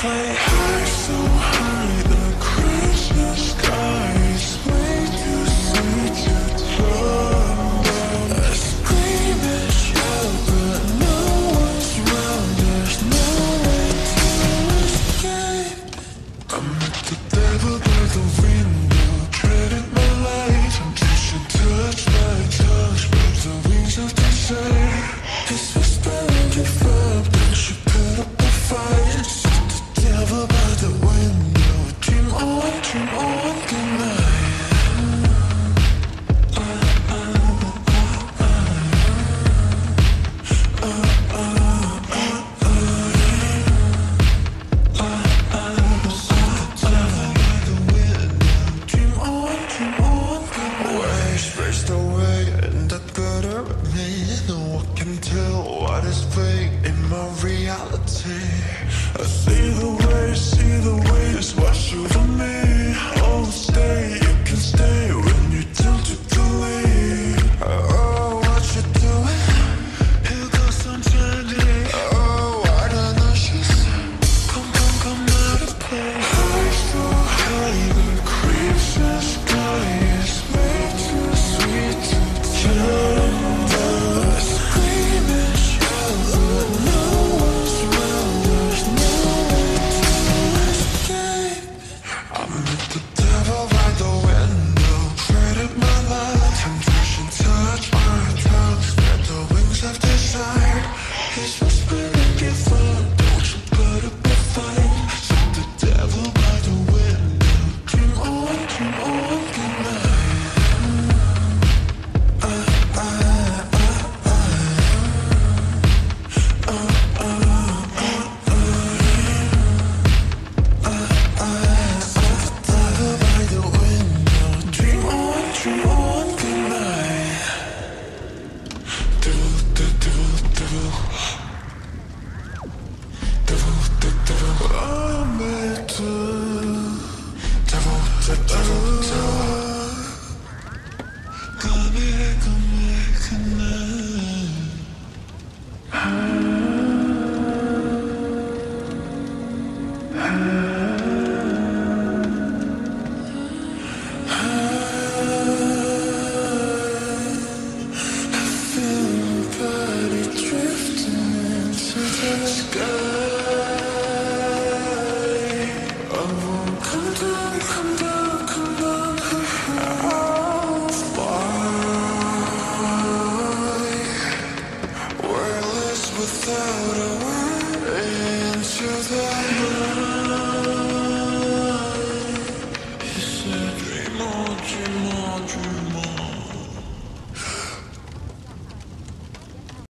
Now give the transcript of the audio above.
play. I see the way, see the waves Amen.